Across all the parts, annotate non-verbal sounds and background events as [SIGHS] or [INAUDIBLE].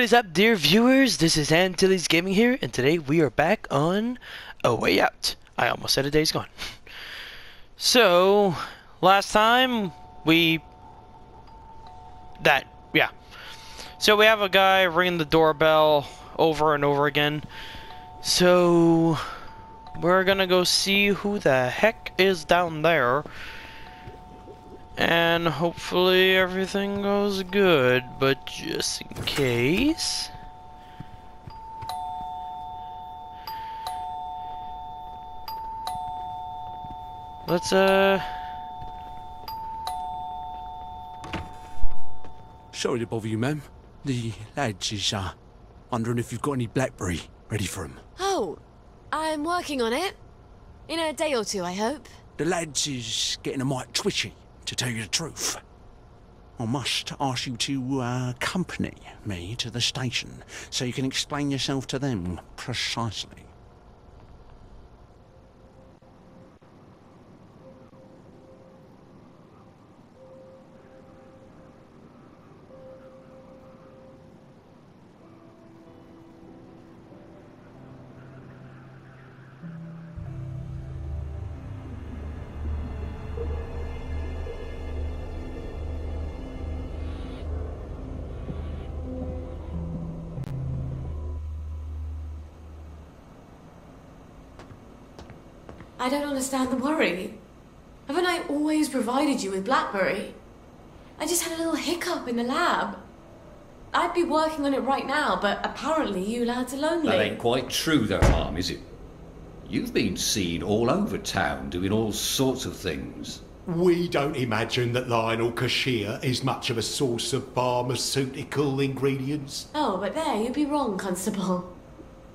What is up, dear viewers? This is Antilles Gaming here, and today we are back on A Way Out. I almost said a day's gone. So, last time we. That, yeah. So we have a guy ringing the doorbell over and over again. So, we're gonna go see who the heck is down there. And hopefully everything goes good, but just in case... Let's, uh... Sorry to bother you, ma'am. The lads is, uh, wondering if you've got any blackberry ready for 'em. Oh, I'm working on it. In a day or two, I hope. The lads is getting a mite twitchy, to tell you the truth. I must ask you to uh, accompany me to the station so you can explain yourself to them precisely. I don't understand the worry. Haven't I always provided you with Blackberry? I just had a little hiccup in the lab. I'd be working on it right now, but apparently you lads are lonely. That ain't quite true, though, Mom, is it? You've been seen all over town doing all sorts of things. We don't imagine that Lionel Cashier is much of a source of pharmaceutical ingredients. Oh, but there, you'd be wrong, Constable.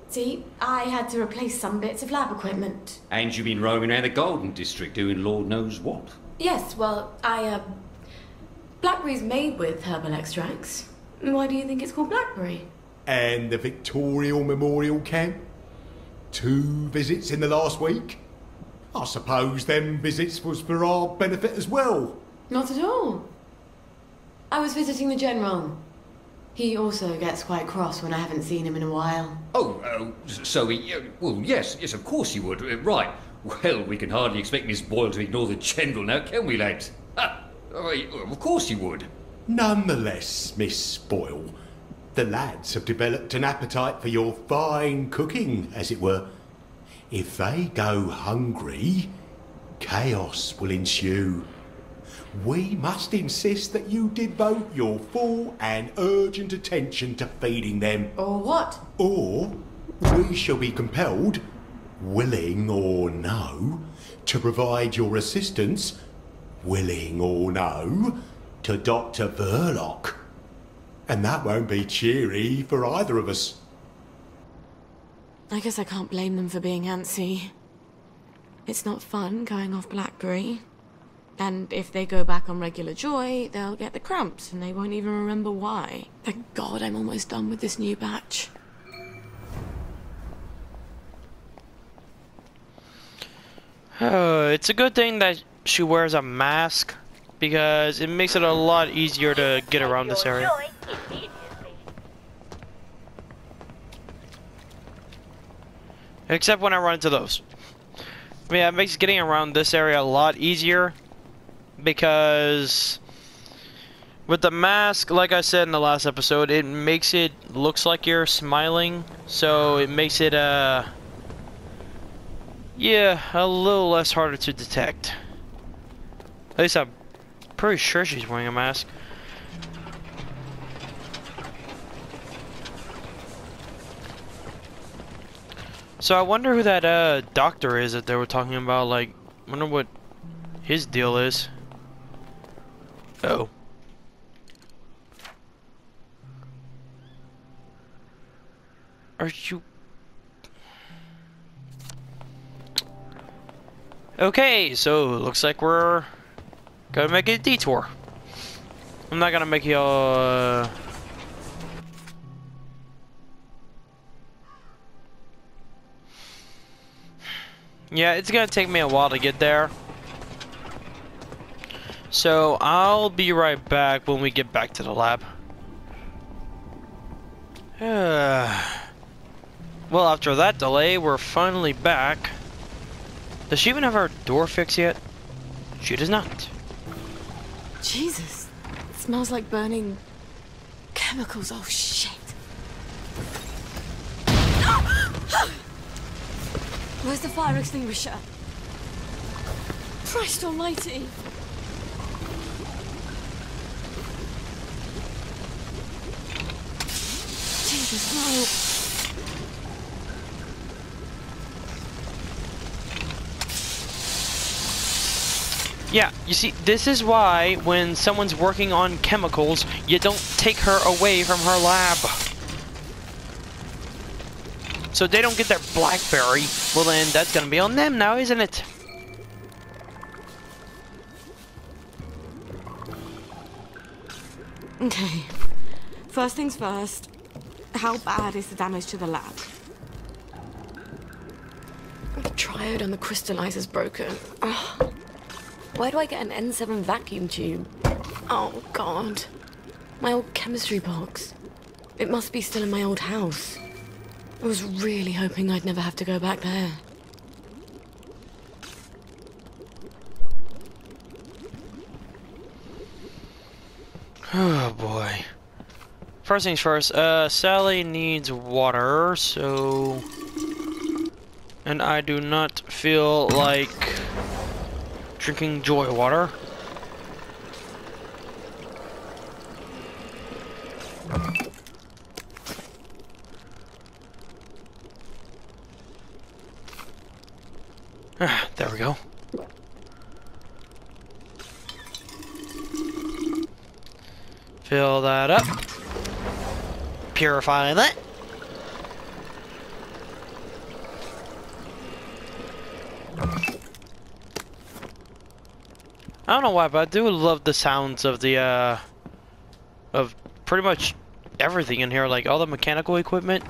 See, I had to replace some bits of lab equipment. And you've been roaming around the Garden District doing Lord knows what. Yes, well, I, uh. Blackberry's made with herbal extracts. Why do you think it's called Blackberry? And the Victorial Memorial Camp? Two visits in the last week? I suppose them visits was for our benefit as well. Not at all. I was visiting the General. He also gets quite cross when I haven't seen him in a while. Oh, uh, so he. Uh, well, yes, yes, of course he would. Uh, right. Well, we can hardly expect Miss Boyle to ignore the General now, can we, lads? Ha! Oh, of course you would. Nonetheless, Miss Boyle, the lads have developed an appetite for your fine cooking, as it were. If they go hungry, chaos will ensue. We must insist that you devote your full and urgent attention to feeding them, Or what? or we shall be compelled, willing or no, to provide your assistance, willing or no, to Dr. Verloc. And that won't be cheery for either of us. I guess I can't blame them for being antsy. It's not fun going off Blackberry. And if they go back on regular joy, they'll get the cramps and they won't even remember why. Thank God I'm almost done with this new batch. Uh, it's a good thing that she wears a mask because it makes it a lot easier to get around this area. Except when I run into those. Yeah, it makes getting around this area a lot easier because with the mask, like I said in the last episode, it makes it looks like you're smiling, so it makes it uh yeah, a little less harder to detect. At least I'm pretty sure she's wearing a mask. So I wonder who that uh doctor is that they were talking about. Like, wonder what his deal is. Oh. Are you? Okay, so looks like we're gonna make a detour. I'm not gonna make you uh Yeah, it's gonna take me a while to get there. So I'll be right back when we get back to the lab. [SIGHS] well, after that delay, we're finally back. Does she even have her door fixed yet? She does not. Jesus. It smells like burning chemicals. Oh, shit. [GASPS] Where's the fire extinguisher? Christ almighty. Yeah, you see, this is why when someone's working on chemicals, you don't take her away from her lab. So they don't get their Blackberry, well then that's gonna be on them now, isn't it? Okay. [LAUGHS] First things first. How bad is the damage to the lab? The triode on the crystallizer's broken. Ugh. Why do I get an N7 vacuum tube? Oh, God. My old chemistry box. It must be still in my old house. I was really hoping I'd never have to go back there. Oh boy. First things first, uh, Sally needs water, so... And I do not feel like drinking joy water. Ah, there we go. Fill that up. Purify that. I don't know why, but I do love the sounds of the, uh, of pretty much everything in here, like all the mechanical equipment.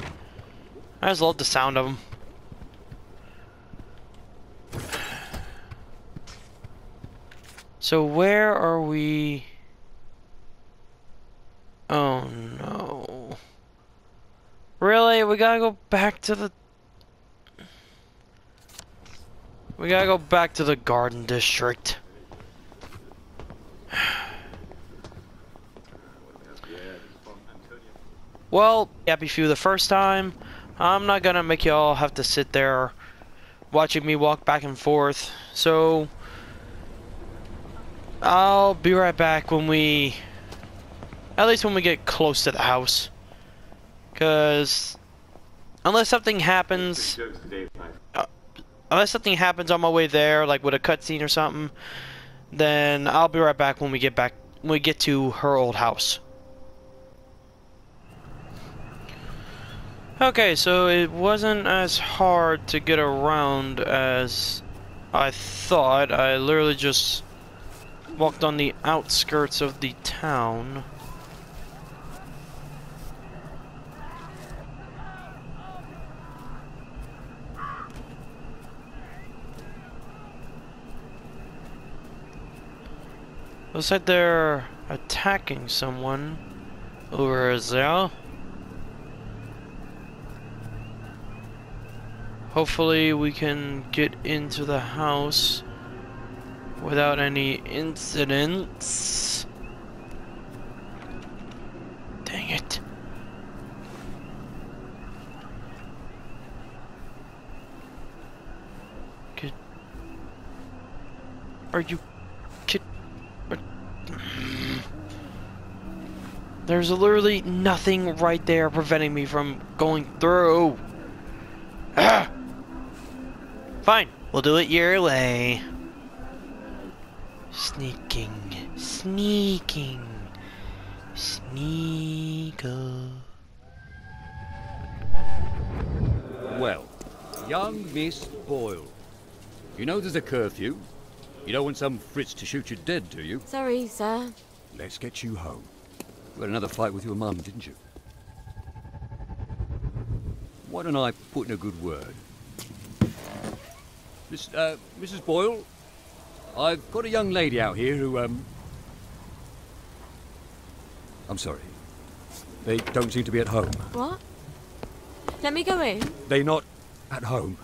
I just love the sound of them. So where are we? Oh. We gotta go back to the... We gotta go back to the garden district. Well, happy few the first time. I'm not gonna make y'all have to sit there watching me walk back and forth. So, I'll be right back when we, at least when we get close to the house. Cause, unless something happens, uh, unless something happens on my way there, like with a cutscene or something, then I'll be right back when we get back, when we get to her old house. Okay, so it wasn't as hard to get around as I thought. I literally just walked on the outskirts of the town. Looks like they're attacking someone over there. Hopefully we can get into the house without any incidents. Dang it. Kid. Are you. There's literally nothing right there preventing me from going through. [CLEARS THROAT] Fine, we'll do it your way. Sneaking, sneaking, sneaker. Well, young Miss Boyle. You know there's a curfew. You don't want some Fritz to shoot you dead, do you? Sorry, sir. Let's get you home. You had another fight with your mum, didn't you? Why don't I put in a good word? Miss, uh, Mrs. Boyle, I've got a young lady out here who, um... I'm sorry. They don't seem to be at home. What? Let me go in. They're not at home.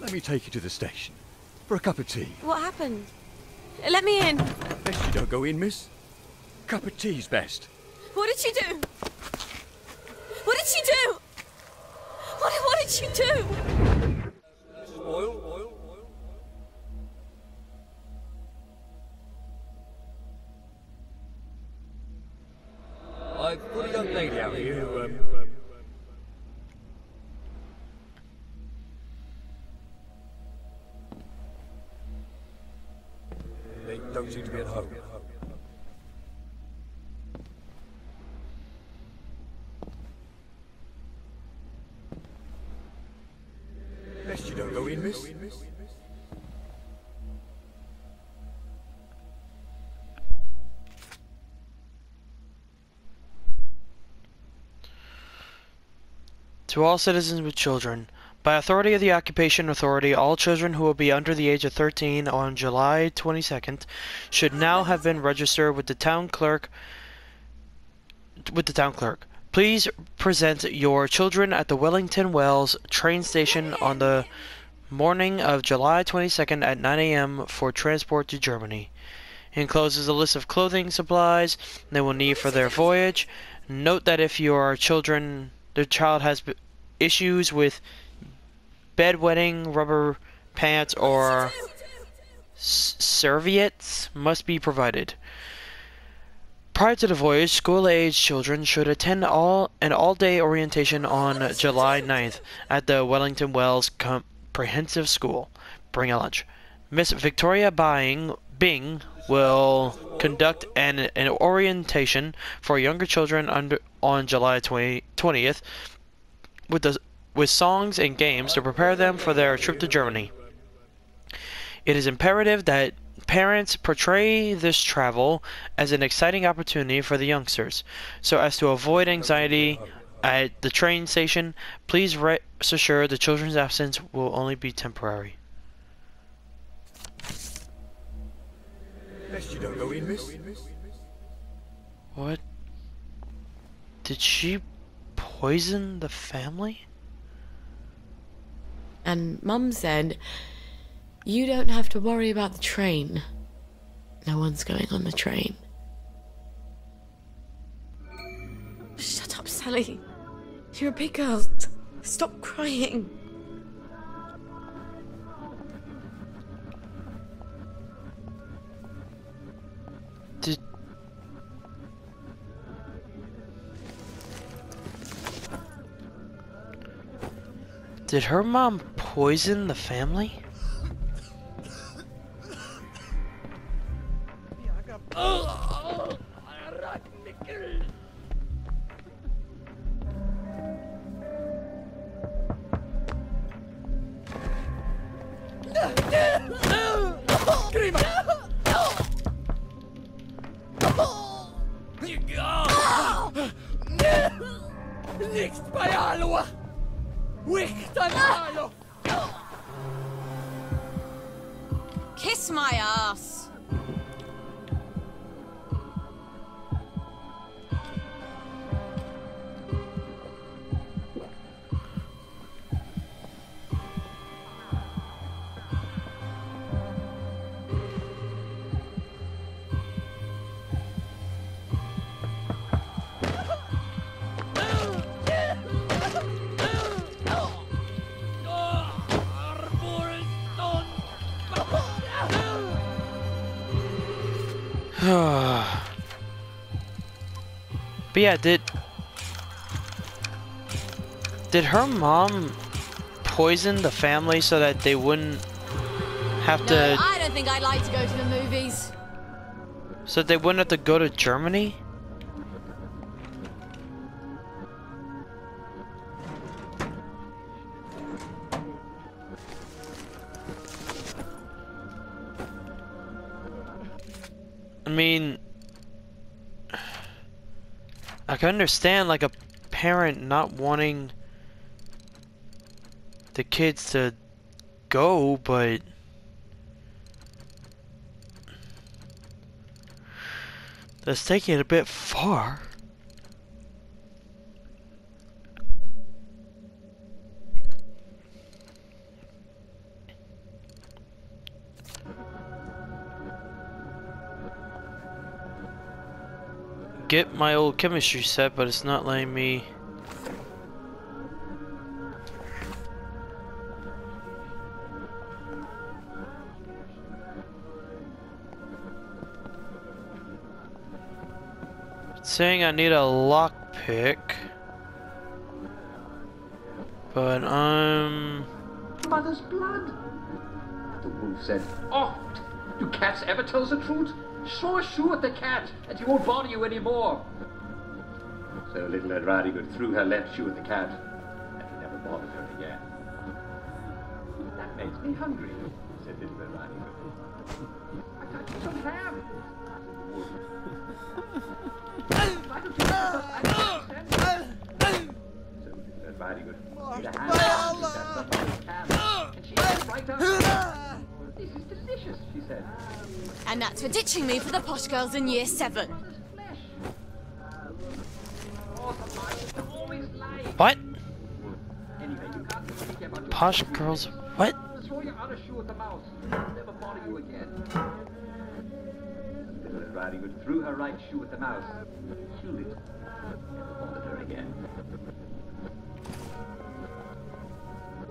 Let me take you to the station. For a cup of tea. What happened? Let me in. Best you don't go in, miss. Cup of tea's best. What did she do? What did she do? What, what did she do? Oil, oil, oil. I've got a young lady out here who, um, seem to be at home. Best you don't go in, miss. To all citizens with children, by authority of the Occupation Authority, all children who will be under the age of 13 on July 22nd should now have been registered with the town clerk with the town clerk. Please present your children at the Wellington Wells train station on the morning of July 22nd at 9 a.m. for transport to Germany. Encloses a list of clothing supplies they will need for their voyage. Note that if your children, the child has issues with bedwetting, rubber pants, or serviettes, must be provided. Prior to the voyage, school-age children should attend all an all-day orientation on July 9th at the Wellington Wells Comprehensive School. Bring a lunch. Miss Victoria Bing, Bing will conduct an, an orientation for younger children under, on July 20, 20th with the with songs and games to prepare them for their trip to Germany. It is imperative that parents portray this travel as an exciting opportunity for the youngsters. So as to avoid anxiety at the train station, please rest assured the children's absence will only be temporary. Best you don't go in, miss. What? Did she poison the family? And Mum said, You don't have to worry about the train. No one's going on the train. Shut up, Sally. You're a big girl. Stop crying. Did Did her mom poison the family? But yeah, did did her mom poison the family so that they wouldn't have No, to I don't think I'd like to go to the movies. so they wouldn't have to go to Germany? Understand like a parent not wanting the kids to go, but that's taking it a bit far. Get my old chemistry set, but it's not letting me... Saying I need a lockpick. But I'm... Mother's blood. The wolf said, Oh, do cats ever tell the truth? Throw a shoe at the cat, and he won't bother you anymore. So little Red Riding Hood threw her left shoe at the cat, and he never bothered her again. That makes me hungry, said little Red Riding Hood. I thought you some ham. She said. And that's for ditching me for the posh girls in year seven. What? Anyway, you can't speak about your Posh girls... What? Throw your other shoe at the mouse. Never bother you again. Little Red Riding Hood threw her right shoe at the mouse. Chewed it. Never bothered her again.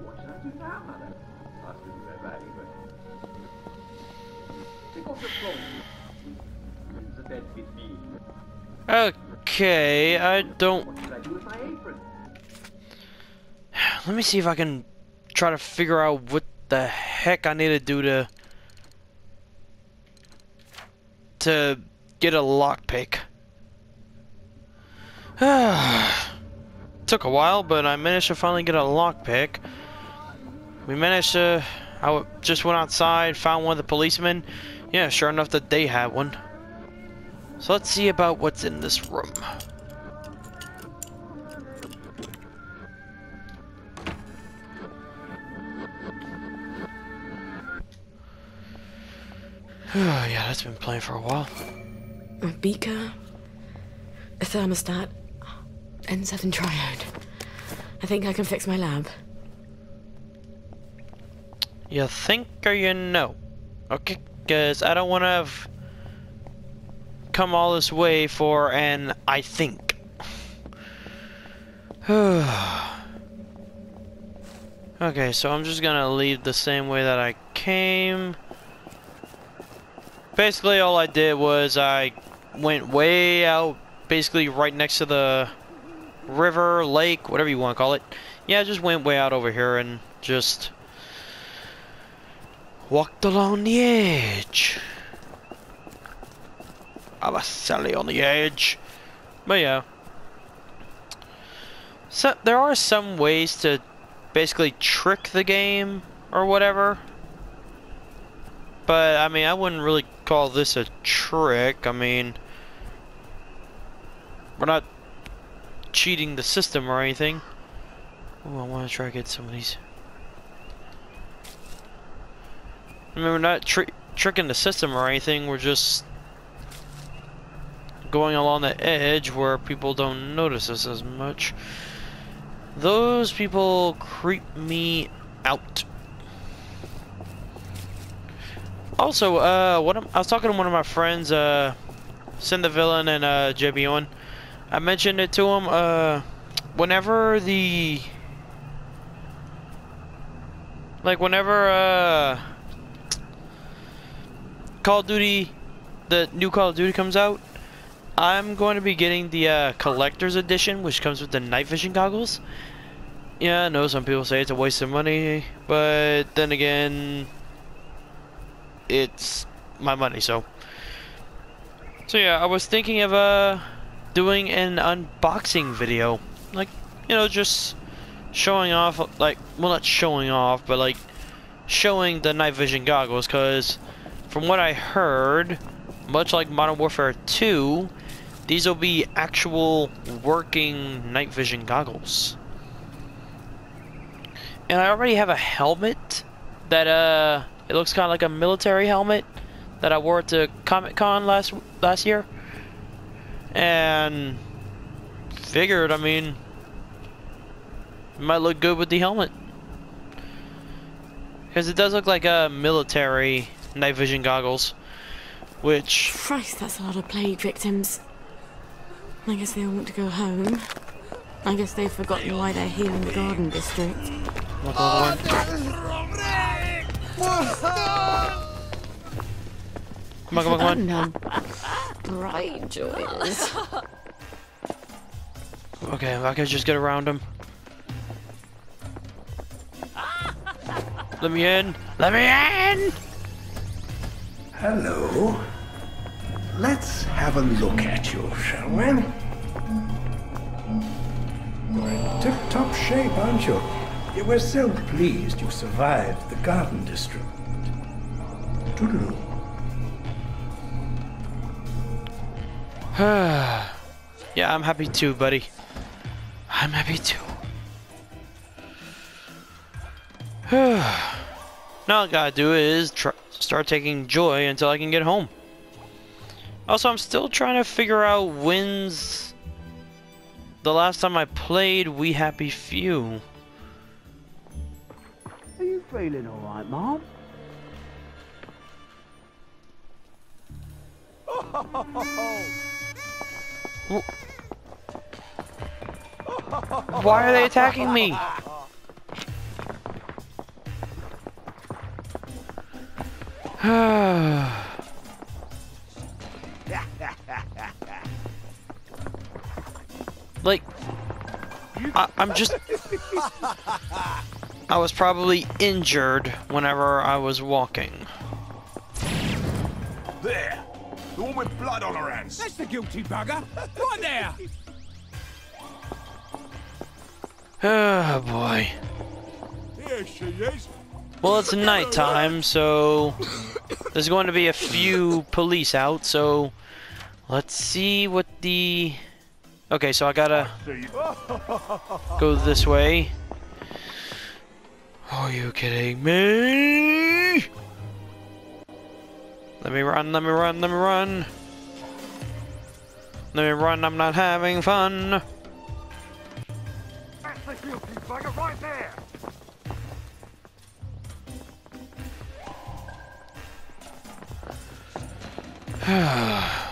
What shall I do now, Mother? Okay, I don't... Let me see if I can try to figure out what the heck I need to do to... To get a lockpick. [SIGHS] Took a while, but I managed to finally get a lockpick. We managed to... I just went outside, found one of the policemen. Yeah, sure enough that they had one. So let's see about what's in this room. [SIGHS] Oh, yeah, that's been playing for a while. A beaker, a thermostat, N7 triode. I think I can fix my lab. You think or you know? Okay, because I don't want to have come all this way for an I think. [SIGHS] okay, so I'm just gonna leave the same way that I came. Basically, all I did was I went way out, basically right next to the river, lake, whatever you want to call it. Yeah, I just went way out over here and just walked along the edge. I was Sally on the edge. But yeah. So there are some ways to basically trick the game or whatever. But I mean I wouldn't really call this a trick. I mean we're not cheating the system or anything. Oh, I want to try to get some of these. I mean, we're not tri tricking the system or anything. We're just going along the edge where people don't notice us as much. Those people creep me out. Also, uh, what I'm, I was talking to one of my friends, uh, Send the Villain and uh, JB1. I mentioned it to him. Uh, whenever the like whenever uh Call of Duty, the new Call of Duty comes out, I'm going to be getting the uh, collector's edition, which comes with the night vision goggles. Yeah, I know some people say it's a waste of money, but then again, it's my money, so. So yeah, I was thinking of uh, doing an unboxing video, like you know, just showing off, like, well, not showing off, but like showing the night vision goggles, because from what I heard, much like Modern Warfare 2, these will be actual working night vision goggles. And I already have a helmet that uh it looks kind of like a military helmet that I wore the Comic Con last last year. And figured, I mean, might look good with the helmet. Because it does look like a military night vision goggles, which Christ, that's a lot of plague victims. I guess they all want to go home. I guess they've forgotten why they're here in the Garden District. Walk all the way. Come on, come on, come on. Forgotten how bright joy. Okay, if I could just get around him. Let me in! Let me in! Hello. Let's have a look at you, shall we? You're in tip-top shape, aren't you? You were so pleased you survived the Garden District. Toodaloo. [SIGHS] yeah, I'm happy too, buddy. I'm happy too. [SIGHS] now all I gotta do is tr start taking joy until I can get home. Also, I'm still trying to figure out when's the last time I played We Happy Few. Are you feeling alright, Mom? Why are they attacking me? [SIGHS] like, I, I'm just. I was probably injured whenever I was walking. There! The one with blood on her hands! That's the guilty bugger! Right there! [SIGHS] Oh boy. Here she is! Well, it's nighttime, so there's going to be a few police out, so let's see what the... Okay, so I gotta go this way. Are you kidding me? Let me run, let me run, let me run. Let me run, I'm not having fun. That's the guilty bugger right there! [SIGHS]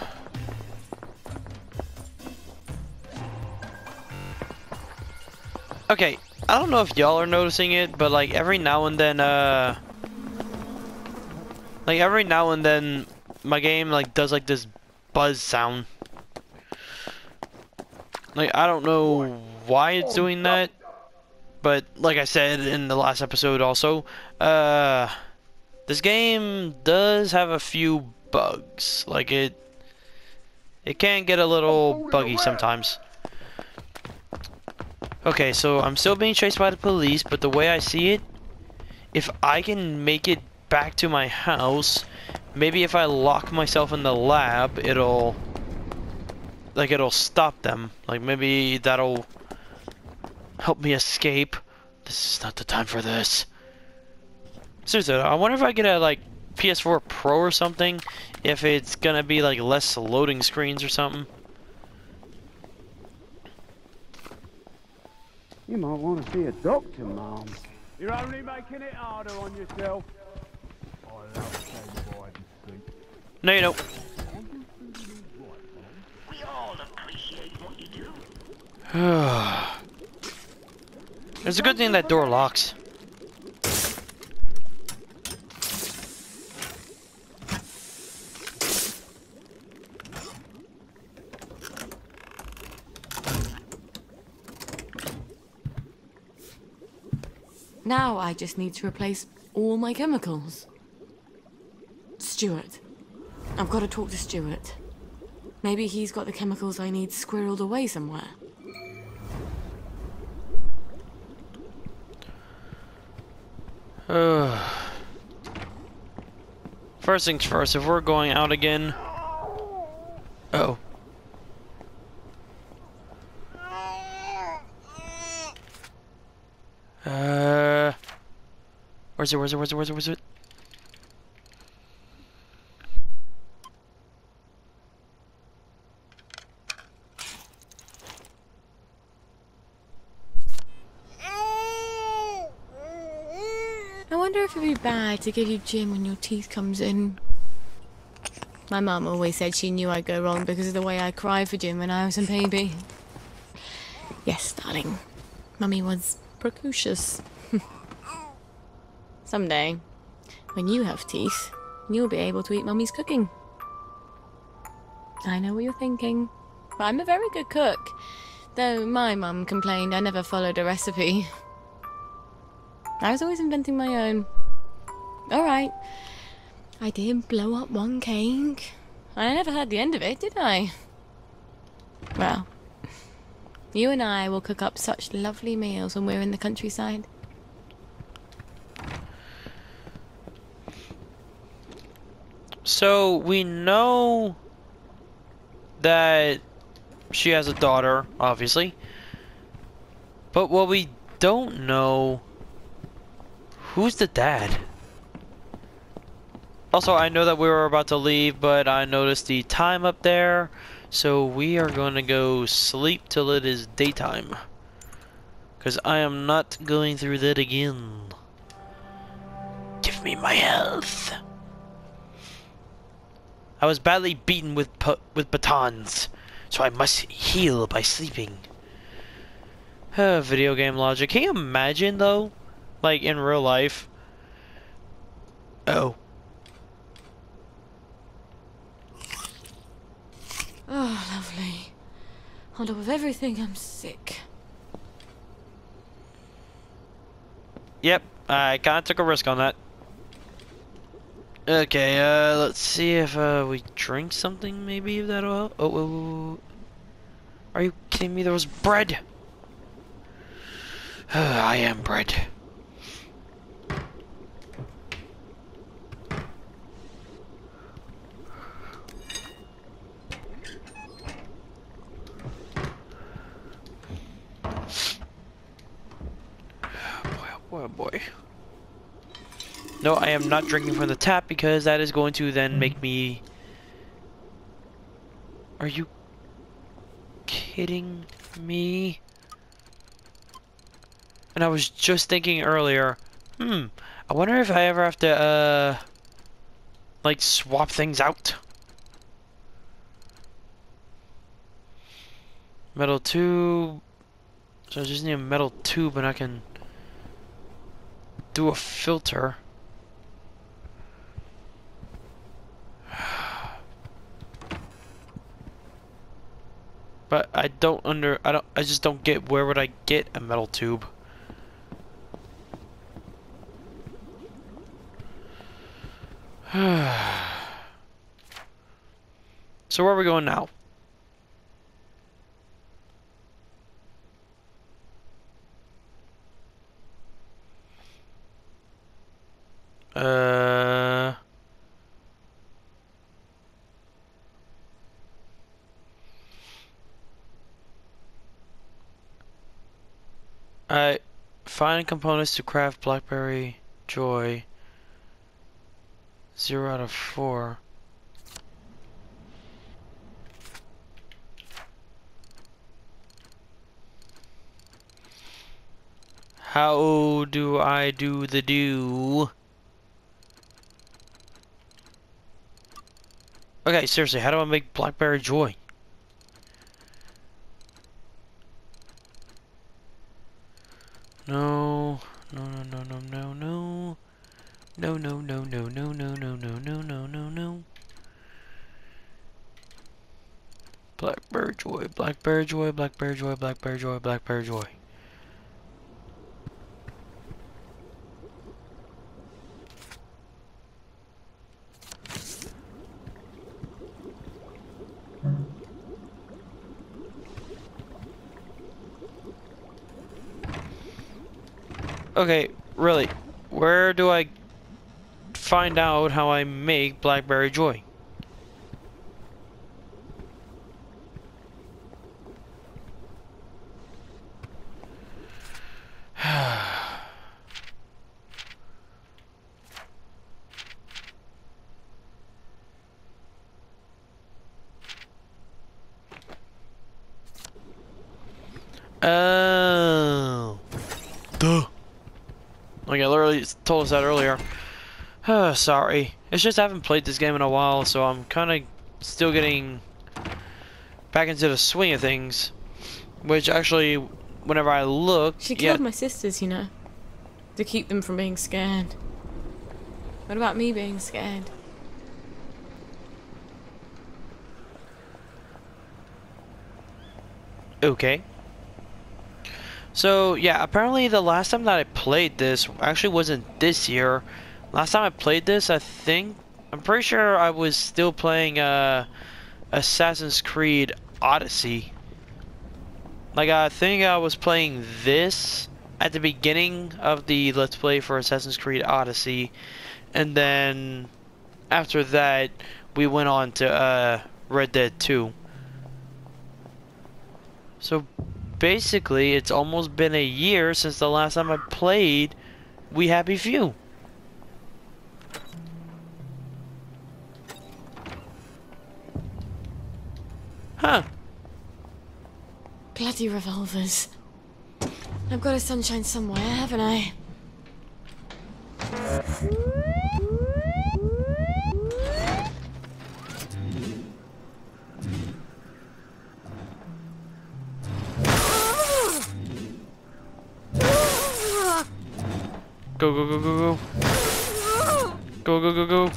Okay, I don't know if y'all are noticing it, but like every now and then, uh, like every now and then, my game like does like this buzz sound. Like I don't know why it's doing that, but like I said in the last episode, also, uh, this game does have a few bugs. Like it, it can get a little buggy sometimes. Okay, so I'm still being chased by the police, but the way I see it, if I can make it back to my house, maybe if I lock myself in the lab, it'll like it'll stop them. Like maybe that'll help me escape. This is not the time for this. Seriously, I wonder if I get a like PS4 Pro or something, if it's gonna be like less loading screens or something. You might want to see a doctor, Mom. You're only making it harder on yourself. I love saying boy deceit. No, you don't. We all appreciate what you do. [SIGHS] It's a good thing that door locks. Now I just need to replace all my chemicals. Stuart. I've got to talk to Stuart. Maybe he's got the chemicals I need squirreled away somewhere. [SIGHS] First things first, if we're going out again... Oh. Uh... Where's it, where's it, where's it, where's it, where's it? I wonder if it'd be bad to give you gin when your teeth comes in. My mum always said she knew I'd go wrong because of the way I cried for Jim when I was a baby. Yes, darling. Mummy was precocious. [LAUGHS] Someday, when you have teeth, you'll be able to eat Mummy's cooking. I know what you're thinking. But I'm a very good cook. Though my mum complained I never followed a recipe. I was always inventing my own. Alright. I did blow up one cake. I never heard the end of it, did I? Well, you and I will cook up such lovely meals when we're in the countryside. So we know that she has a daughter, obviously. But what we don't know who's the dad? Also, I know that we were about to leave, but I noticed the time up there. So we are going to go sleep till it is daytime. Because I am not going through that again. Give me my health. I was badly beaten with with batons, so I must heal by sleeping. Uh, video game logic. Can you imagine though, like in real life? Oh. Oh, lovely. On top of everything, I'm sick. Yep, I kinda took a risk on that. Okay, uh, let's see if uh, we drink something, maybe, if that'll help. Oh, oh, oh, are you kidding me? There was bread! [SIGHS] I am bread. boy, oh boy. No, I am not drinking from the tap because that is going to then make me... Are you kidding me? And I was just thinking earlier, hmm, I wonder if I ever have to, uh, like swap things out. Metal tube. So I just need a metal tube and I can do a filter. But I don't under I don't I just don't get where would I get a metal tube? [SIGHS] so where are we going now? Uh I find components to craft Blackberry Joy. Zero out of four. How do I do the do? Okay, seriously, how do I make Blackberry Joy? No, no, no, no, no, no, no. No, no, no, no, no, no, no, no, no, no, no, no. Blackberry Joy, Blackberry Joy, Blackberry Joy, Blackberry Joy, Blackberry Joy. Okay, really, where do I find out how I make Blackberry Joy? [SIGHS] Oh. Duh. Like I literally told us that earlier. Uh, sorry. It's just I haven't played this game in a while, so I'm kind of still getting back into the swing of things. Which actually, whenever I look, She yeah, killed my sisters, you know, to keep them from being scared. What about me being scared? Okay. So, yeah, apparently the last time that I played this actually wasn't this year. Last time I played this, I think, I'm pretty sure I was still playing uh, Assassin's Creed Odyssey. Like, I think I was playing this at the beginning of the Let's Play for Assassin's Creed Odyssey. And then, after that, we went on to uh, Red Dead 2. So basically, it's almost been a year since the last time I played We Happy Few. Huh. Bloody revolvers. I've got a sunshine somewhere, haven't I? Go, go, go, go, go. Go, go, go,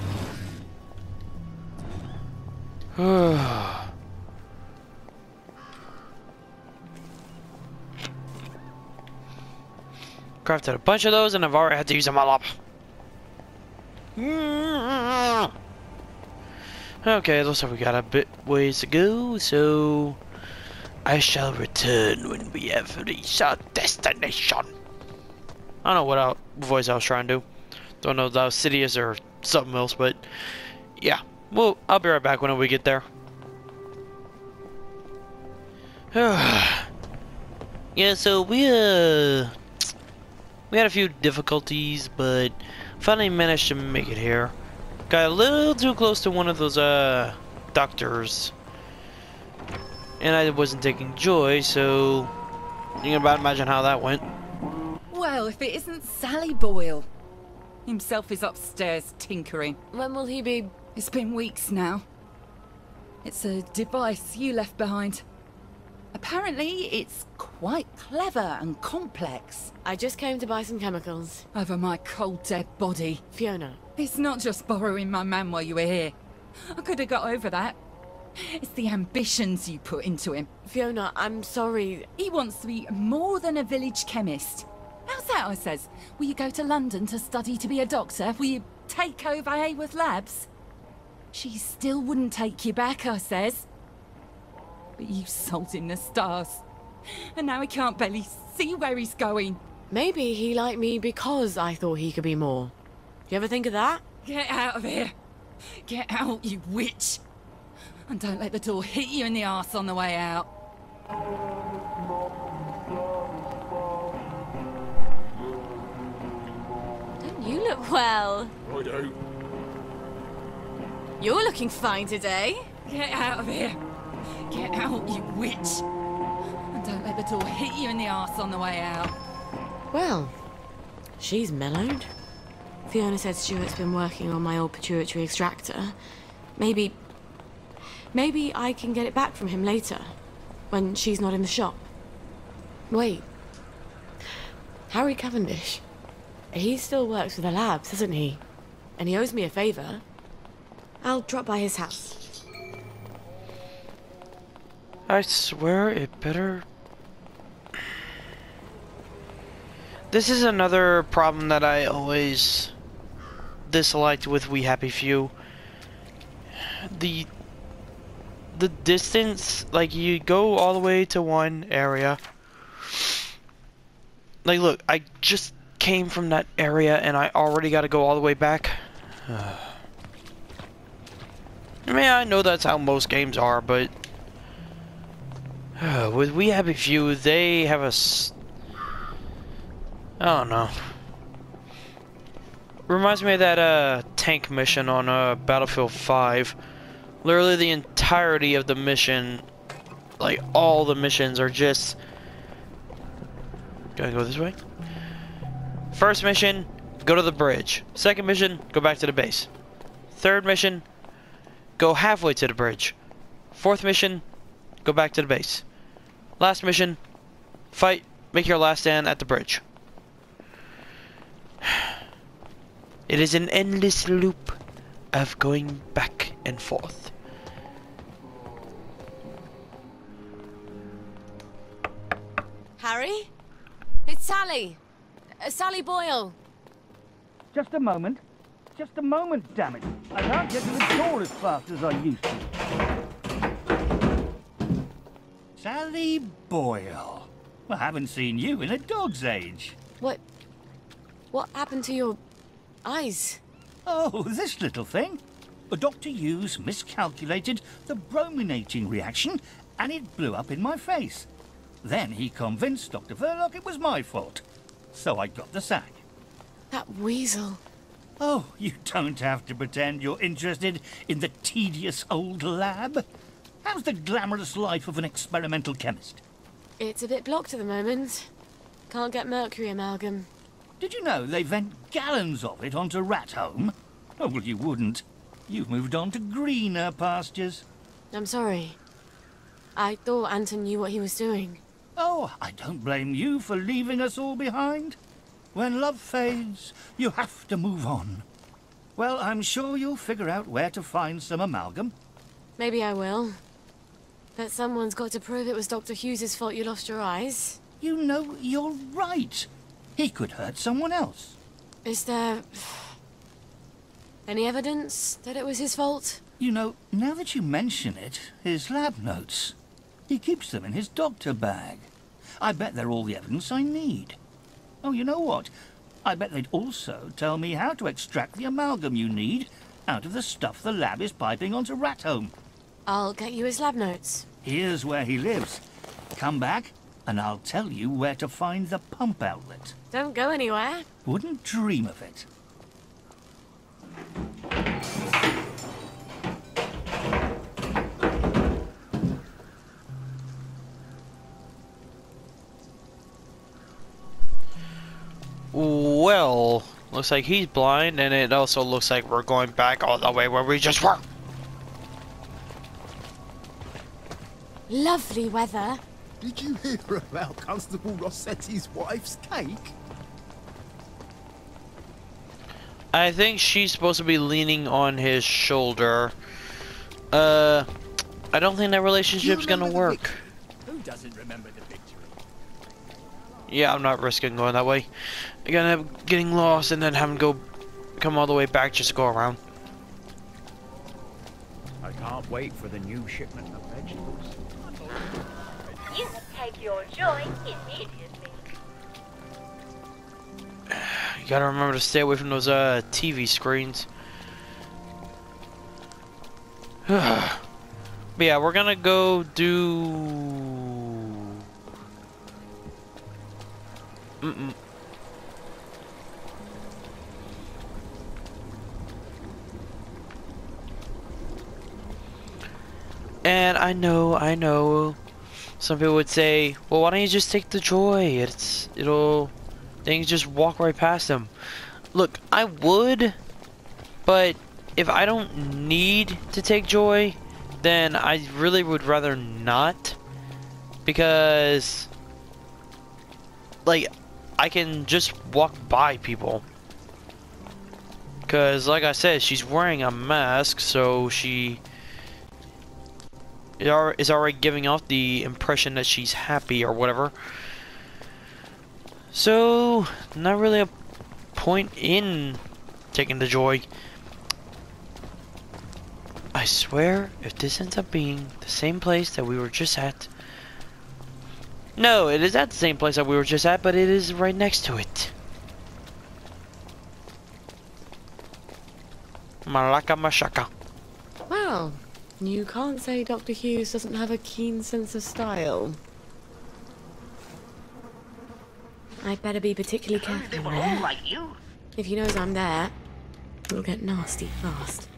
go. [SIGHS] [SIGHS] Crafted a bunch of those and I've already had to use them all up. Okay, looks like we got a bit ways to go, so I shall return when we have reached our destination. I don't know what voice I was trying to do. Don't know if that was Sidious or something else, but yeah. Well, I'll be right back when we get there. [SIGHS] yeah, so we uh we had a few difficulties, but finally managed to make it here. Got a little too close to one of those uh doctors, and I wasn't taking joy, so you can about imagine how that went. Well, if it isn't Sally Boyle. Himself is upstairs tinkering. When will he be? It's been weeks now. It's a device you left behind. Apparently, it's quite clever and complex. I just came to buy some chemicals. Over my cold, dead body. Fiona. It's not just borrowing my man while you were here. I could have got over that. It's the ambitions you put into him. Fiona, I'm sorry. He wants to be more than a village chemist. How's that, I says? Will you go to London to study to be a doctor? Will you take over Haworth Labs? She still wouldn't take you back, I says. But you sold him the stars. And now he can't barely see where he's going. Maybe he liked me because I thought he could be more. Do you ever think of that? Get out of here. Get out, you witch. And don't let the door hit you in the arse on the way out. Don't you look well? Righto. You're looking fine today. Get out of here. Get out, you witch. And don't let the door hit you in the arse on the way out. Well, she's mellowed. Fiona said Stuart's been working on my old pituitary extractor. Maybe. Maybe I can get it back from him later, when she's not in the shop. Wait. Harry Cavendish. He still works with the labs, doesn't he? And he owes me a favour. I'll drop by his house. I swear it better. This is another problem that I always disliked with We Happy Few. The the distance, like you go all the way to one area. Like look, I just came from that area and I already got to go all the way back. [SIGHS] I mean, I know that's how most games are, but [SIGHS] with We Happy Few, they have a. S I don't know. Reminds me of that uh, tank mission on uh, Battlefield 5. Literally, the entirety of the mission, like all the missions, are just. Gotta go this way. First mission, go to the bridge. Second mission, go back to the base. Third mission, go halfway to the bridge. Fourth mission, go back to the base. Last mission, fight, make your last stand at the bridge. [SIGHS] It is an endless loop of going back and forth. Harry? It's Sally. Uh, Sally Boyle. Just a moment. Just a moment, damn it. I can't get to the door as fast as I used to. Sally Boyle. I haven't seen you in a dog's age. What? What happened to your eyes? Oh, this little thing. Dr. Hughes miscalculated the brominating reaction and it blew up in my face. Then he convinced Dr. Verloc it was my fault. So I got the sack. That weasel. Oh, you don't have to pretend you're interested in the tedious old lab. How's the glamorous life of an experimental chemist? It's a bit blocked at the moment. Can't get mercury amalgam. Did you know they vent gallons of it onto Rat Home? Oh, well, you wouldn't. You've moved on to greener pastures. I'm sorry. I thought Anton knew what he was doing. Oh, I don't blame you for leaving us all behind. When love fades, you have to move on. Well, I'm sure you'll figure out where to find some amalgam. Maybe I will. But someone's got to prove it was Dr. Hughes's fault you lost your eyes. You know, you're right. He could hurt someone else. Is there... any evidence that it was his fault? You know, now that you mention it, his lab notes. He keeps them in his doctor bag. I bet they're all the evidence I need. Oh, you know what? I bet they'd also tell me how to extract the amalgam you need out of the stuff the lab is piping onto Rat Home. I'll get you his lab notes. Here's where he lives. Come back, and I'll tell you where to find the pump outlet. Don't go anywhere. Wouldn't dream of it. Well, looks like he's blind, and it also looks like we're going back all the way where we just were. Lovely weather. Did you hear about Constable Rossetti's wife's cake? I think she's supposed to be leaning on his shoulder. Uh, I don't think that relationship's gonna work. Who doesn't remember the victory? Yeah, I'm not risking going that way. I'm gonna have getting lost and then having to go come all the way back just to go around. I can't wait for the new shipment of vegetables. You take your joy immediately. You gotta remember to stay away from those uh TV screens. [SIGHS] but yeah, we're gonna go do. Mm -mm. And I know, I know, some people would say, well, why don't you just take the joy? It's, it'll, then you just walk right past them. Look, I would, but if I don't need to take joy, then I really would rather not. Because, like, I can just walk by people. Because, like I said, she's wearing a mask, so she is already giving off the impression that she's happy or whatever. So, not really a point in taking the joy. I swear, if this ends up being the same place that we were just at... No, it is at the same place that we were just at, but it is right next to it. Malaka Mashaka. Well, you can't say Dr. Hughes doesn't have a keen sense of style. I'd better be particularly careful They were all eh? like you. If he knows I'm there, it'll get nasty fast.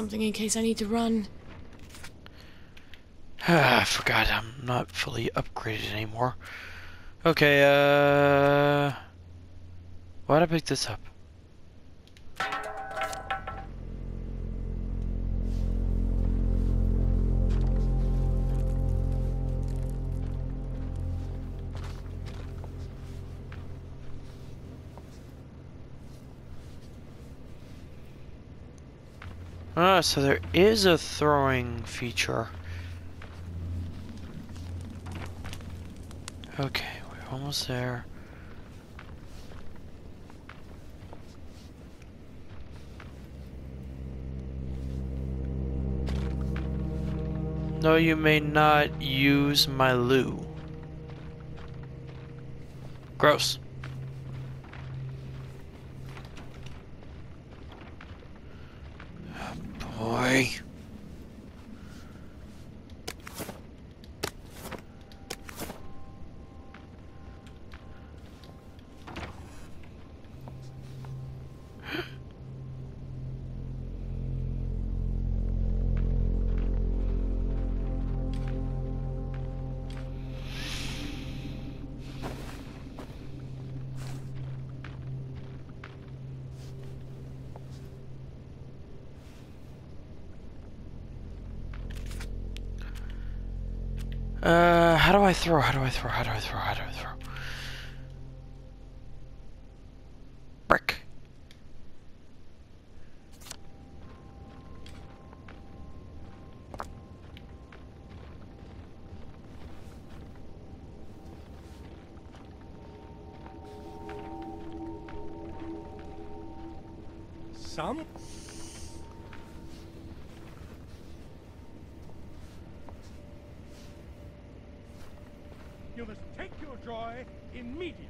Something in case I need to run. [SIGHS] I forgot I'm not fully upgraded anymore. Okay, uh... Why'd I pick this up? Ah, so there is a throwing feature. Okay, we're almost there. No, you may not use my loo. Gross. How do I throw? How do I throw? How do I throw? How do I throw? You must take your joy immediately.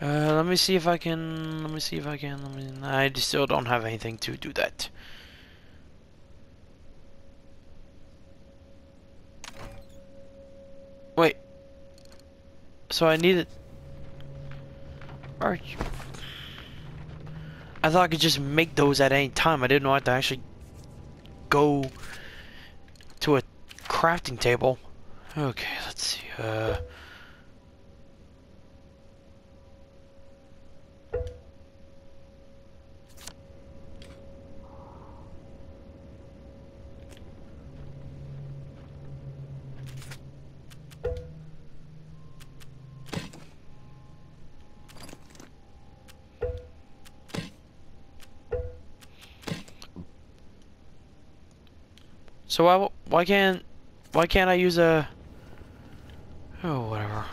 Uh, let me see if I can. Let me see if I can. Let me. I still don't have anything to do that. Wait. So I need Are you? I thought I could just make those at any time. I didn't know I had to actually go to a crafting table. Okay, let's see. Uh. So why why can't why can't I use a oh whatever.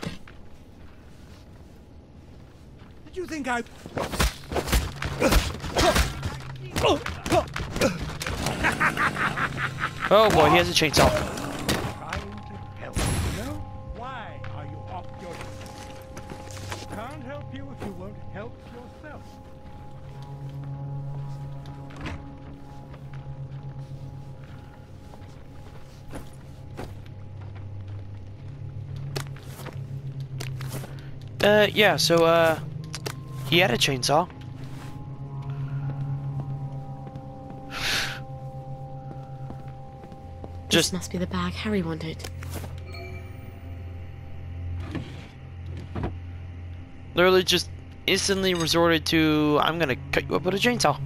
Did you think I... [LAUGHS] Oh boy, he has a chainsaw. help. No? Why are you off your... Can't help you if you won't help yourself. Uh yeah, so uh he had a chainsaw. This must be the bag Harry wanted. Literally just instantly resorted to I'm gonna cut you up with a chainsaw.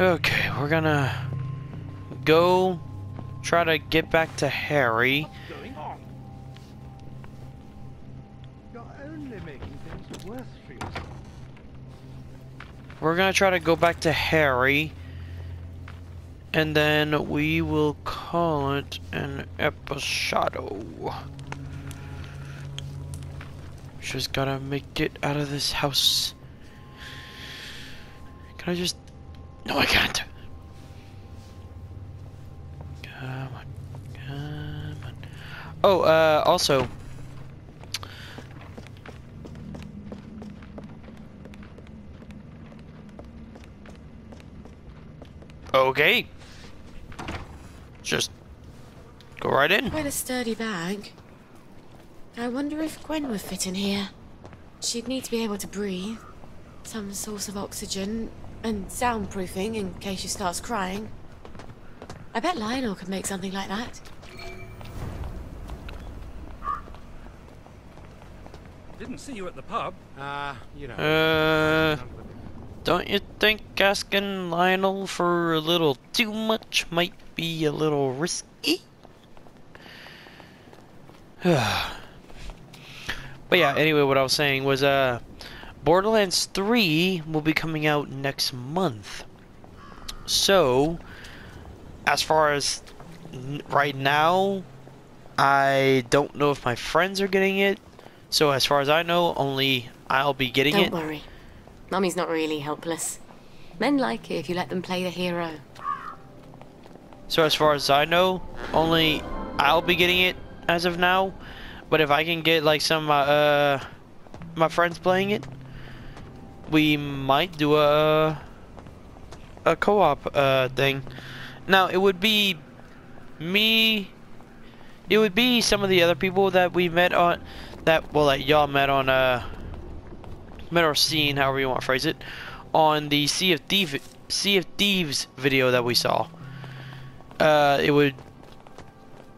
Okay, we're gonna go try to get back to Harry. We're gonna try to go back to Harry. And then we will call it an episode. Just gotta make it out of this house. Can I just... No, I can't. Come on. Come on. Oh, uh, also... Okay. Just go right in. Quite a sturdy bag. I wonder if Gwen would fit in here. She'd need to be able to breathe. Some source of oxygen and soundproofing in case she starts crying. I bet Lionel could make something like that. Didn't see you at the pub. Ah, you know. Uh, don't you think asking Lionel for a little too much might be a little risky? [SIGHS] but yeah, anyway, what I was saying was, uh, Borderlands 3 will be coming out next month. So, as far as right now, I don't know if my friends are getting it. So as far as I know, only I'll be getting it. Don't worry. Mummy's not really helpless. Men like it if you let them play the hero. So as far as I know, only I'll be getting it as of now. But if I can get like some uh my friends playing it, we might do a a co-op uh thing. Now it would be me. It would be some of the other people that we met on that well that y'all met on uh met or seen however you want to phrase it on the Sea of Thieves Sea of Thieves video that we saw. Uh, it would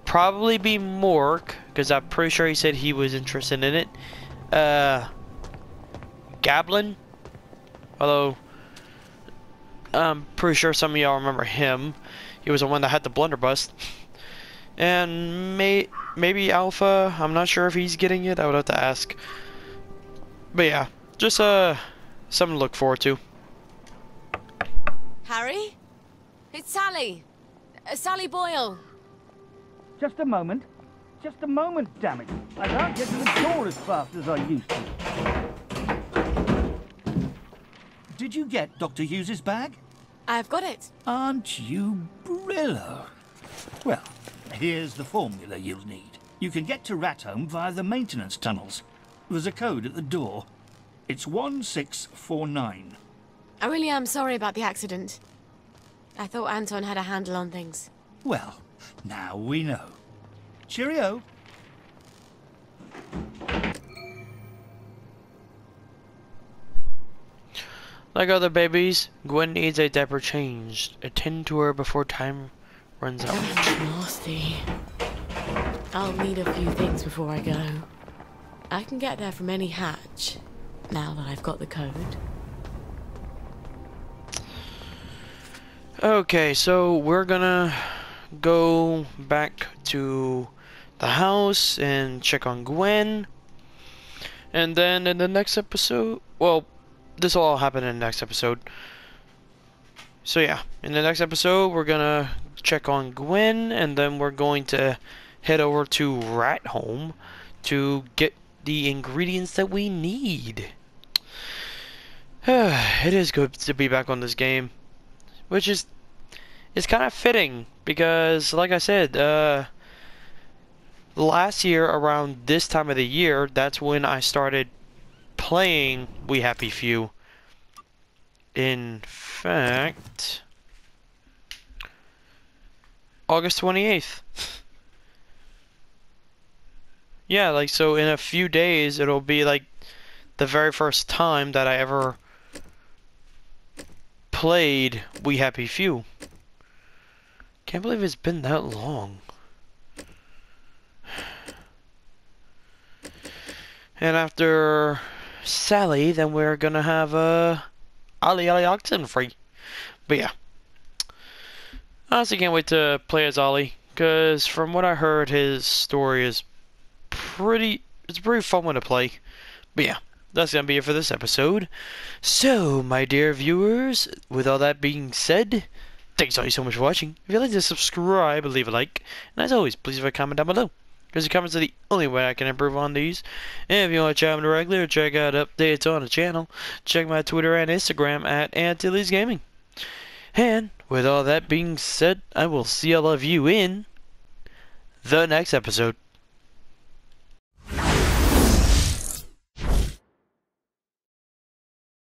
probably be Mork because I'm pretty sure he said he was interested in it. Uh, Gablin, although I'm pretty sure some of y'all remember him. He was the one that had the blunderbuss. [LAUGHS] And may maybe Alpha. I'm not sure if he's getting it. I would have to ask. But yeah, just uh, something to look forward to. Harry? It's Sally. Uh, Sally Boyle. Just a moment. Just a moment, damn it. I can't get to the door as fast as I used to. Did you get Dr. Hughes's bag? I've got it. Aren't you Brillo? Well, here's the formula you'll need. You can get to Rathome via the maintenance tunnels. There's a code at the door. It's 1649. I really am sorry about the accident. I thought Anton had a handle on things. Well, now we know. Cheerio. Like other babies, Gwen needs a diaper changed. Attend to her before time runs out. Nasty. I'll need a few things before I go. I can get there from any hatch, now that I've got the code. Okay, so we're gonna go back to the house and check on Gwen. And then in the next episode, well, this will all happen in the next episode. So yeah, in the next episode, we're gonna check on Gwen, and then we're going to head over to Rat Home to get the ingredients that we need. [SIGHS] it is good to be back on this game, which is it's kind of fitting because, like I said, uh, last year around this time of the year, that's when I started playing We Happy Few. In fact, August 28th. yeah, like so in a few days it'll be like the very first time that I ever played We Happy Few. Can't believe it's been that long. And after Sally, then we're gonna have uh, Ali Ali Oxenfree. But yeah. Honestly, can't wait to play as Ollie, because from what I heard, his story is pretty. It's a pretty fun one to play. But yeah, that's gonna be it for this episode. So, my dear viewers, with all that being said, thanks all you so much for watching. If you'd like to subscribe, leave a like, and as always, please leave a comment down below. Because the comments are the only way I can improve on these. And if you want to chat me directly or check out updates on the channel, check my Twitter and Instagram at Antilles Gaming. And with all that being said, I will see all of you in the next episode.